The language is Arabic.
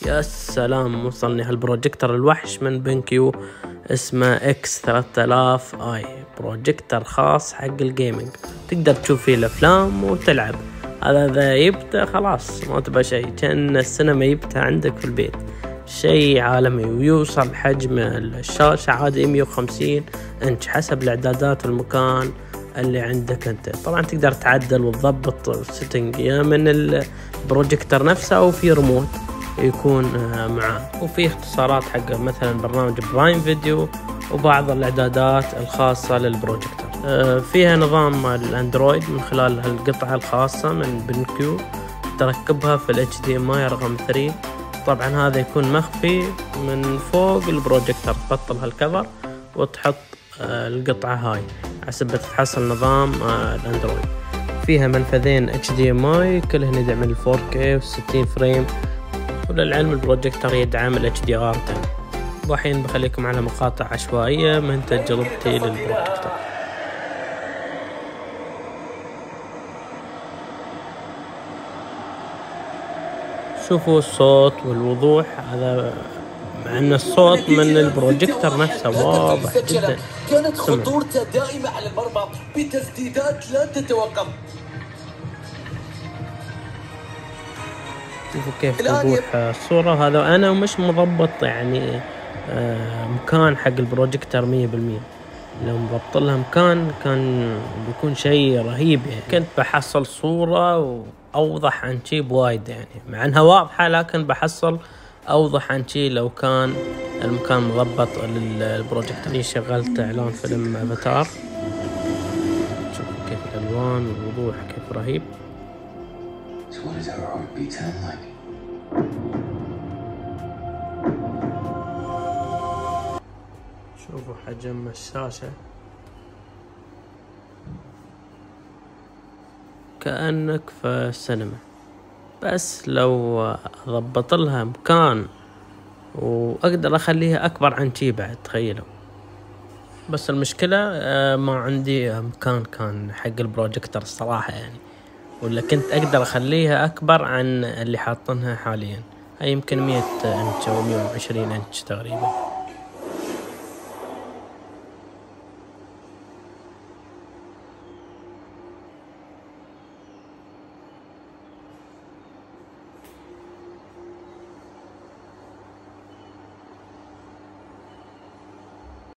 يا سلام وصلني هالبروجيكتر الوحش من BenQ اسمه X 3000 i projector خاص حق ال gaming. تقدر تشوف فيه الأفلام وتلعب. هذا إذا جبته خلاص ما تبغى شيء. كأن السينما جبته عندك في البيت. شيء عالمي ويوصل حجم الشاشة عادي 150 إنش حسب الإعدادات والمكان اللي عندك أنت. طبعا تقدر تعدل وتضبط ال setting يا من البروجيكتر نفسه أو في ريموت يكون آه، معاه. وفي اختصارات حق مثلا برنامج Prime Video وبعض الإعدادات الخاصة للبروجيكتر. آه، فيها نظام الأندرويد من خلال هالقطعة الخاصة من BenQ. تركبها في ال HDMI رقم 3 طبعا هذا يكون مخفي من فوق البروجيكتر. تبطل هال cover وتحط آه، القطعة هاي حسب تحصل نظام الأندرويد. فيها منفذين HDMI كلهن يدعم ال 4K و 60 frame. وللعلم البروجيكتور يدعم ال HDR 10 والحين بخليكم على مقاطع عشوائية من تجربتي للبروجيكتور شوفوا الصوت والوضوح هذا مع أن الصوت من البروجيكتور نفسه واضح جدا. كانت خطورته دائمة على المرمى بتسديدات لا تتوقف. شوفوا كيف وضوح الصورة. هذا أنا مش مضبط يعني آه، مكان حق البروجيكتور مية بالمية. لو مضبط لها مكان كان بيكون شيء رهيب يعني. كنت بحصل صورة وأوضح عن شي بوايد يعني. مع إنها واضحة لكن بحصل أوضح عن شي لو كان المكان مضبط للبروجيكتور شغلت إعلان فيلم أفاتار. شوفوا كيف الألوان والوضوح كيف رهيب. So what does our heartbeat sound like? شوفوا حجم الشاشة. كأنك في السينما. بس لو ضبط لها مكان وأقدر أخليها أكبر عن شي بعد تخيلوا. بس المشكلة آه، ما عندي مكان كان حق البروجيكتور الصراحة يعني. ولا كنت أقدر أخليها أكبر عن اللي حاطينها حاليا. هاي يمكن مية انش أو مية وعشرين انش تقريبا.